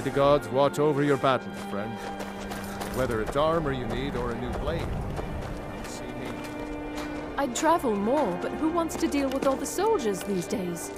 May the gods watch over your battles, friend. Whether it's armor you need or a new blade, see me. I'd travel more, but who wants to deal with all the soldiers these days?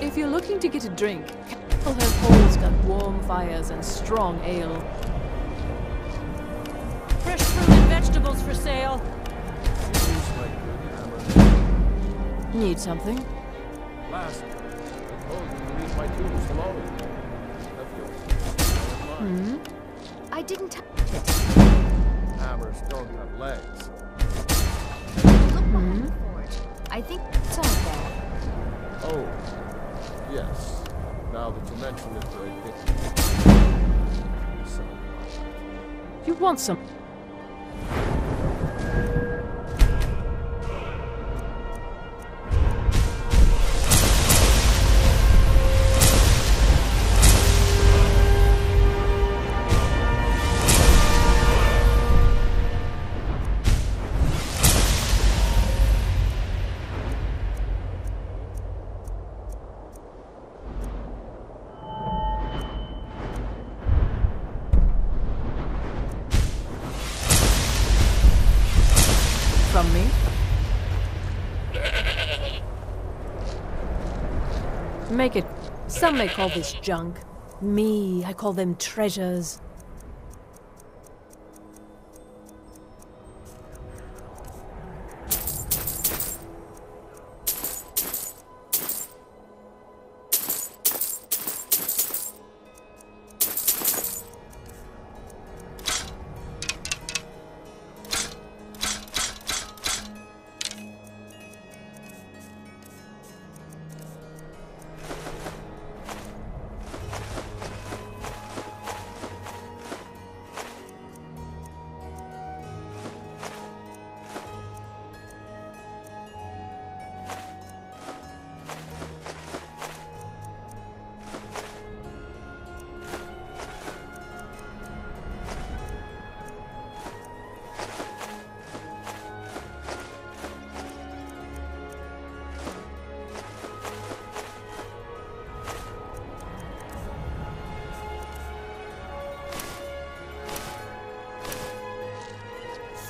If you're looking to get a drink, Candlehearth Hall's got warm fires and strong ale. Need something? Last, I told you to leave my tools alone. Have yours. Hmm? I didn't touch it. Hammers don't have legs. Look behind the forge. I think it's all there. Oh, yes. Now that you mention it, I think. So, You want some? Make it. Some may call this junk. Me, I call them treasures.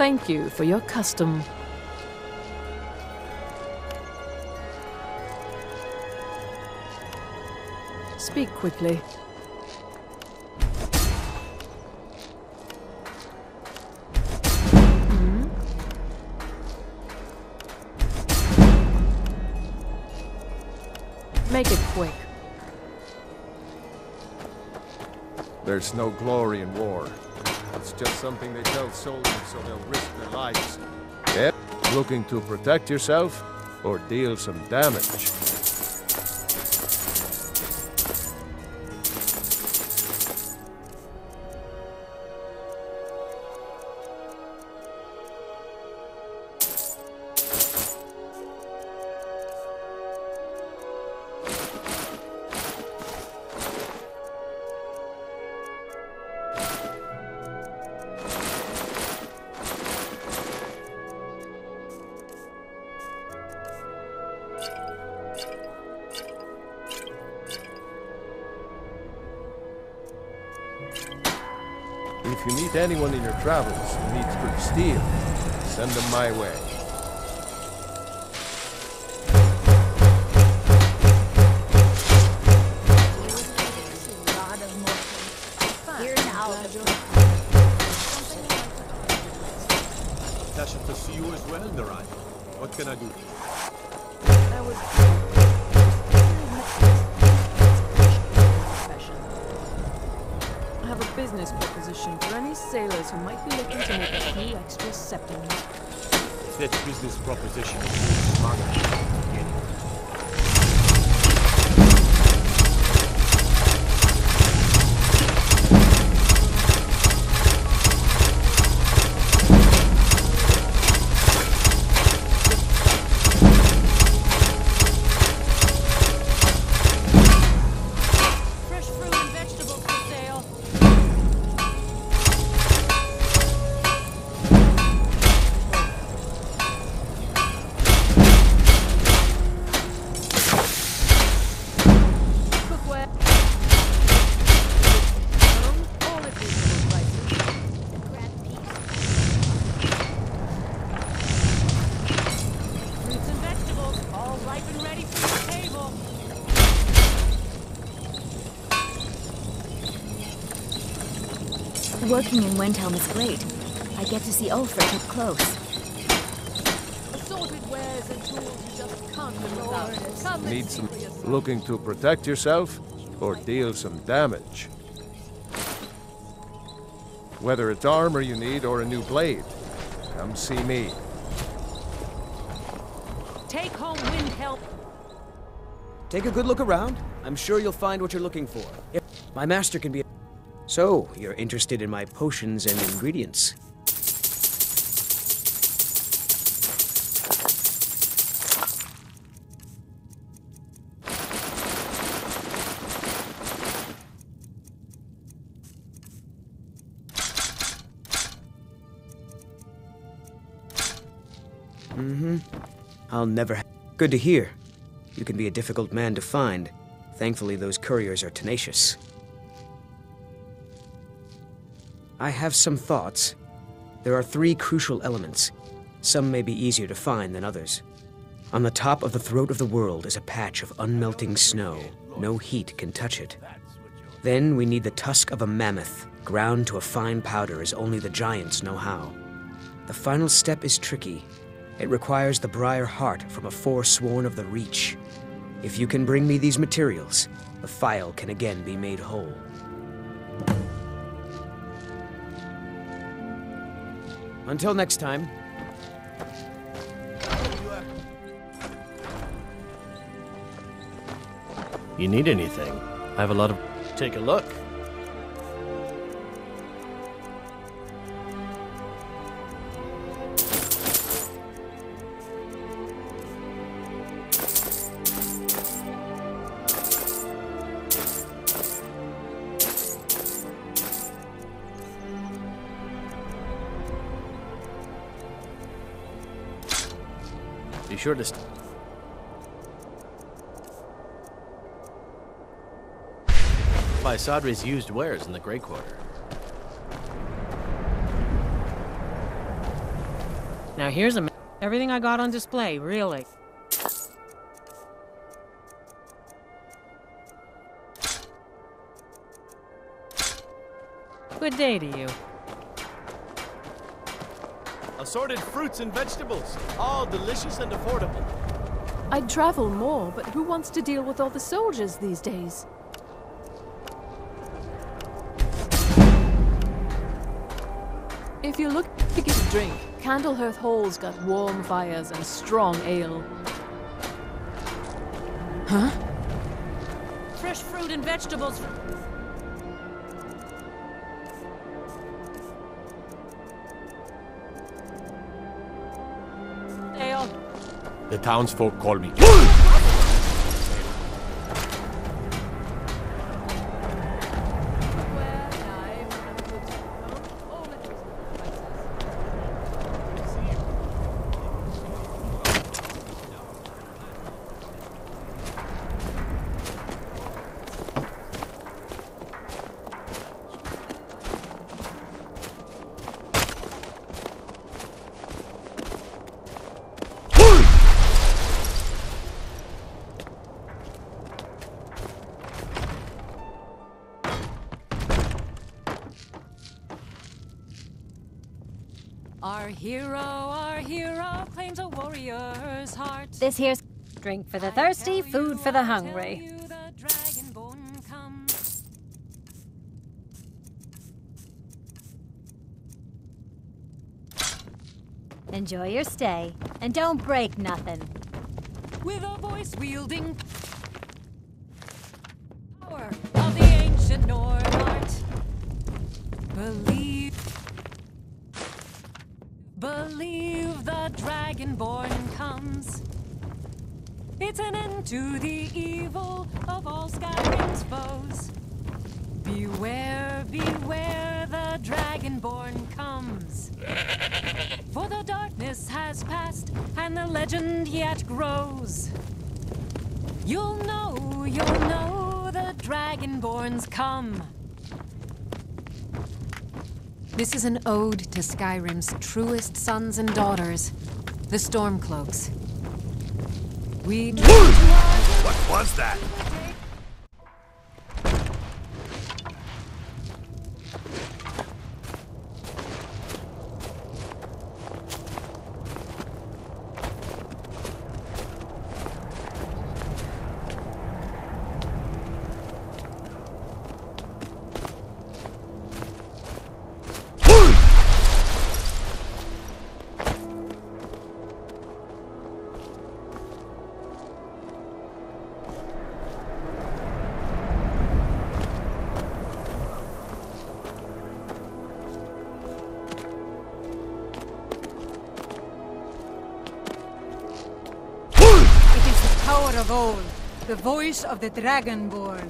Thank you for your custom. Speak quickly. Hmm? Make it quick. there's no glory in war. It's just something they tell soldiers so they'll risk their lives. Yep. Looking to protect yourself or deal some damage. If you meet anyone in your travels who needs good steel, send them my way. Pleasure to see you as well, Narai. What can I do? Business proposition for any sailors who might be looking to make a few extra septims. That business proposition Margaret, Working in Windhelm is great. I get to see Ulfric up close. Assorted wares and tools you just can't live without. Need some looking to protect yourself or deal some damage. Whether it's armor you need or a new blade, come see me. Take home wind help. Take a good look around. I'm sure you'll find what you're looking for. If my master can be. So, you're interested in my potions and ingredients? Mm-hmm. I'll never. Good to hear. You can be a difficult man to find. Thankfully, those couriers are tenacious. I have some thoughts. There are three crucial elements. Some may be easier to find than others. On the top of the throat of the world is a patch of unmelting snow. No heat can touch it. Then we need the tusk of a mammoth, ground to a fine powder as only the giants know how. The final step is tricky. It requires the briar heart from a forsworn of the Reach. If you can bring me these materials, the Phial can again be made whole. Until next time. You need anything? I have a lot of. Take a look. Sure to. St- Buy Sadri's used wares in the Grey Quarter. Now here's a everything I got on display, really. Good day to you. Assorted fruits and vegetables, all delicious and affordable. I'd travel more, but who wants to deal with all the soldiers these days? If you look to get a drink, Candlehearth Hall's got warm fires and strong ale. Huh? Fresh fruit and vegetables. The townsfolk call me. Hero, our hero claims a warrior's heart. This here's drink for the thirsty, food for the hungry. Enjoy your stay, and don't break nothing. With a voice wielding to the evil of all Skyrim's foes. Beware, beware, the dragonborn comes. For the darkness has passed, and the legend yet grows. You'll know, you'll know the dragonborns come. This is an ode to Skyrim's truest sons and daughters, the Stormcloaks. We What was that? Of old, the voice of the Dragonborn.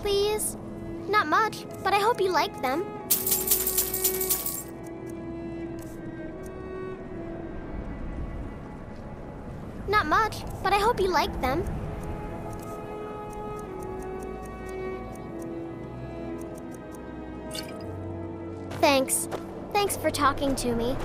Please? Not much, but I hope you like them. Not much, but I hope you like them. Thanks. Thanks for talking to me.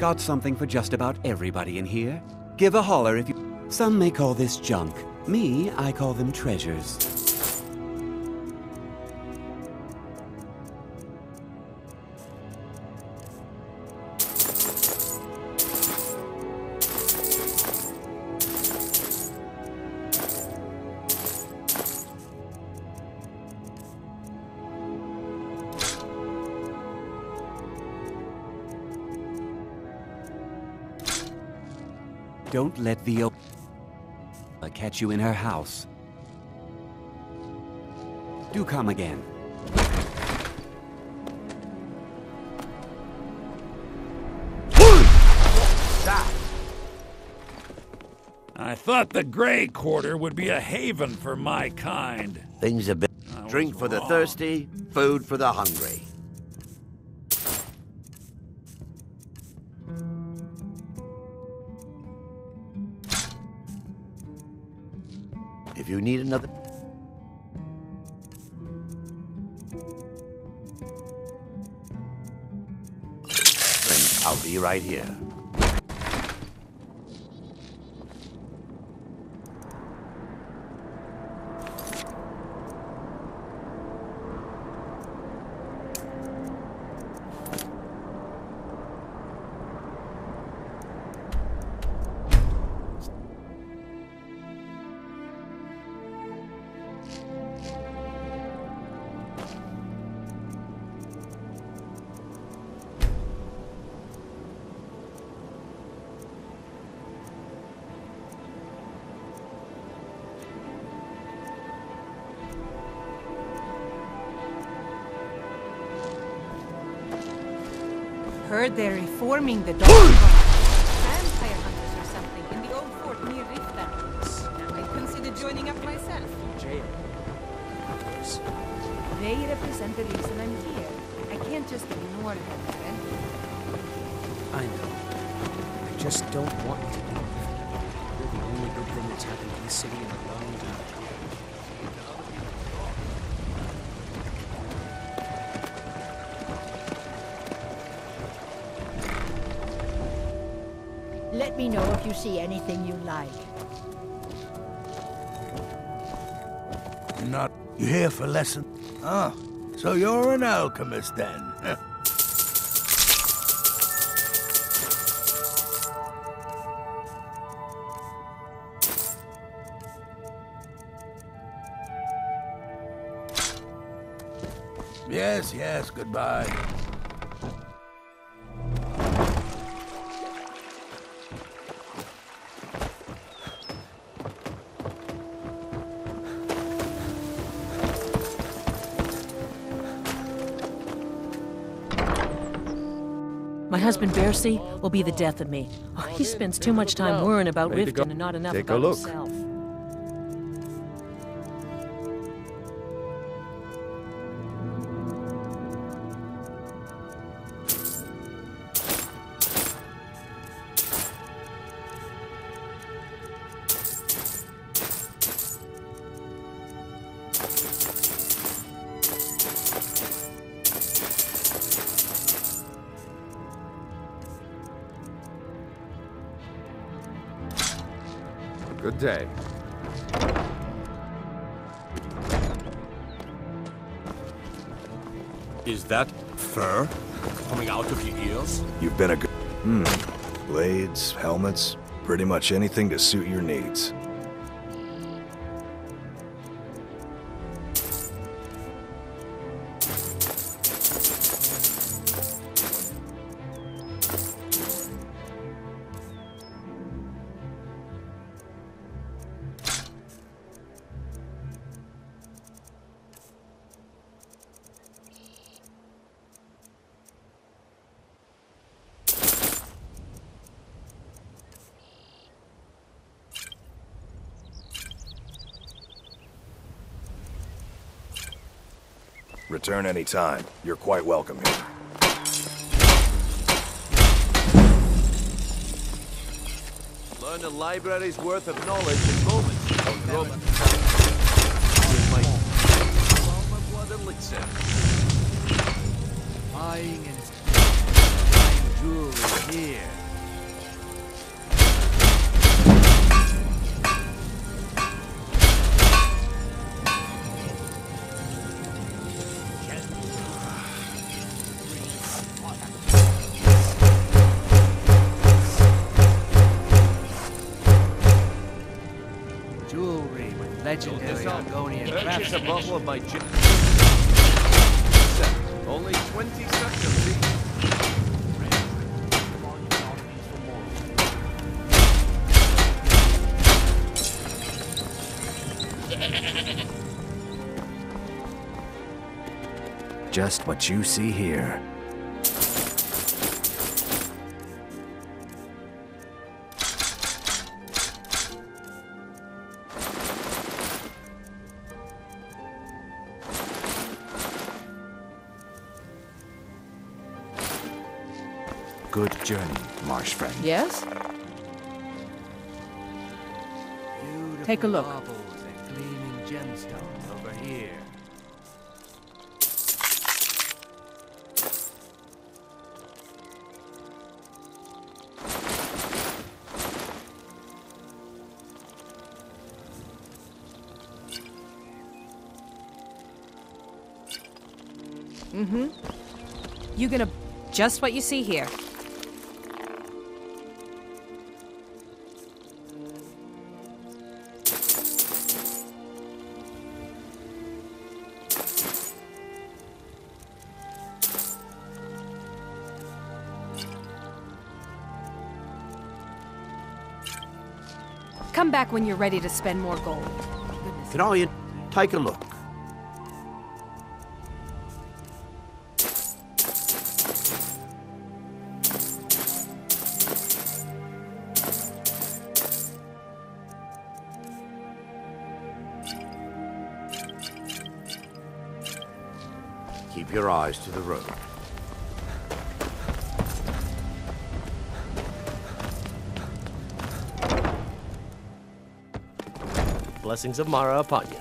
Got something for just about everybody in here? Give a holler if you... Some may call this junk. Me, I call them treasures. Don't let the o- catch you in her house. Do come again. I thought the Grey Quarter would be a haven for my kind. Things have been drink for the thirsty, food for the hungry. You need another... Then I'll be right here. Heard they're reforming the dog Vampire hunters or something in the old fort near Riften. I consider joining up myself. Jail. They represent the reason I'm here. I can't just ignore them, friend. I know. I just don't want to leave. You're the only good thing that's happened to this city in a long time. Let me know if you see anything you like. Not you here for lesson? Ah, so you're an alchemist then? yes, yes, goodbye. My husband Bercy will be the death of me. Oh, he spends too much time worrying about Ready to go? Riften and not enough Take a about look. himself. Is that fur coming out of your ears? You've been a good. Hmm. Blades, helmets, pretty much anything to suit your needs. Time. You're quite welcome here. Learn a library's worth of knowledge in moments. Buying and jewelry here. Argonian a bottle of my gin. Only 20 seconds each. Just what you see here. Friend. Yes? Take a look. Gleaming gemstones over here. Mm-hmm. You gonna just what you see here. Back when you're ready to spend more gold. Can all you take a look? Keep your eyes to the road. Blessings of Mara upon you.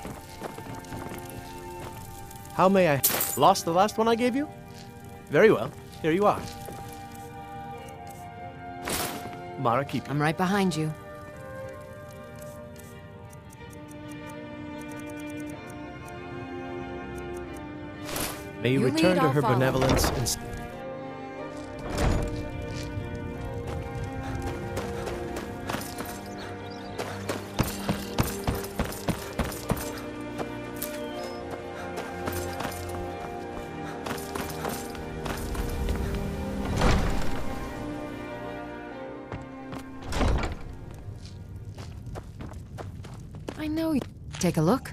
How may I... Lost the last one I gave you? Very well. Here you are. Mara, keep I'm right behind you. May you, You return to her follow. benevolence and... Take a look.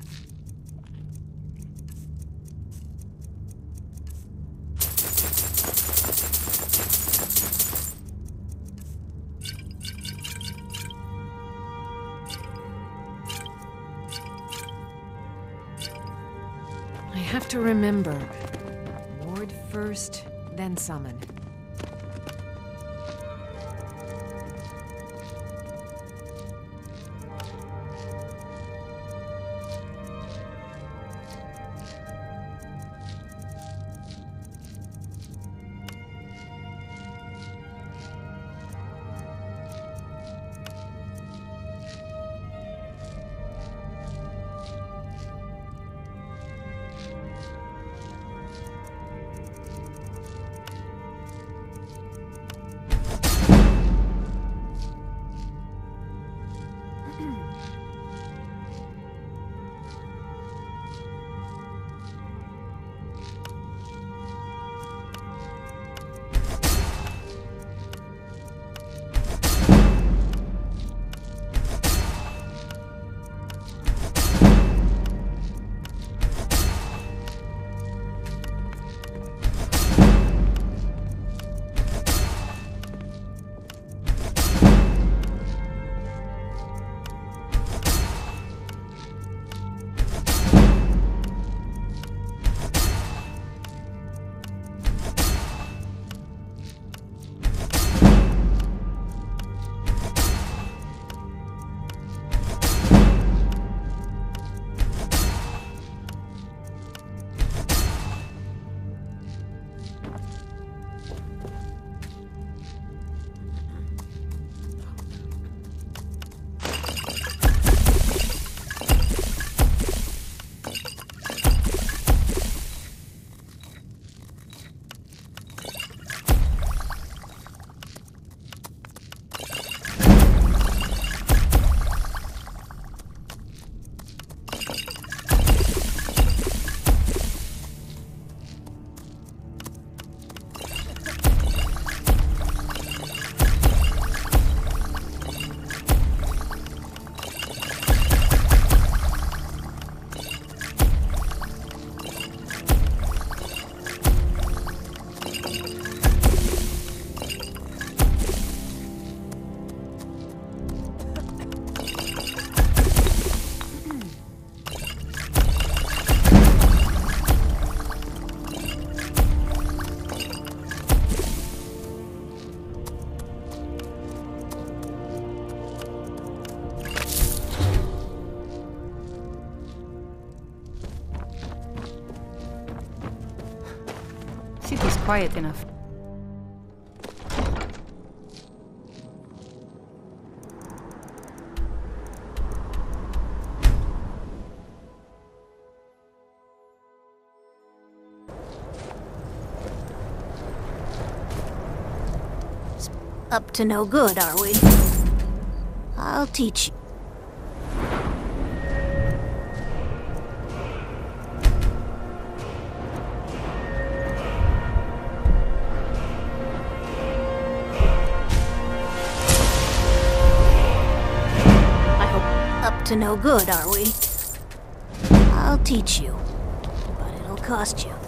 I have to remember. Ward first, then summon. Quiet enough. Up to no good, are we? I'll teach you. To no good, are we? I'll teach you. But it'll cost you.